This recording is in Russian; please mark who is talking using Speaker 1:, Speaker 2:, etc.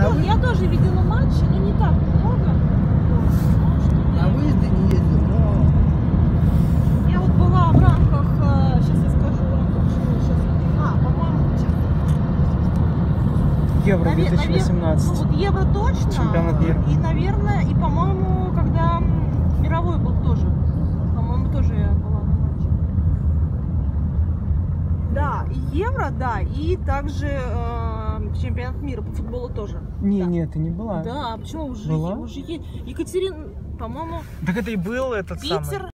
Speaker 1: На
Speaker 2: тоже,
Speaker 1: вы-
Speaker 2: я тоже видела матчи, но не так много.
Speaker 1: На выезды не ездил, но
Speaker 2: Я вот была в рамках, сейчас я скажу, сейчас. А, по-моему, сейчас.
Speaker 3: Евро
Speaker 2: Наве- наве-
Speaker 3: 2018.
Speaker 2: Ну вот Евро точно.
Speaker 3: Чемпионат мира.
Speaker 2: И, наверное, и, по-моему, когда мировой был тоже. По-моему, тоже я была на матче. Да, и Евро, да, и также э, чемпионат мира по футболу тоже.
Speaker 3: Не,
Speaker 2: да.
Speaker 3: не, ты не была.
Speaker 2: Да, почему уже,
Speaker 3: Была?
Speaker 2: уже есть? Екатерина, по-моему,
Speaker 3: Так это и был этот самый.
Speaker 2: Питер,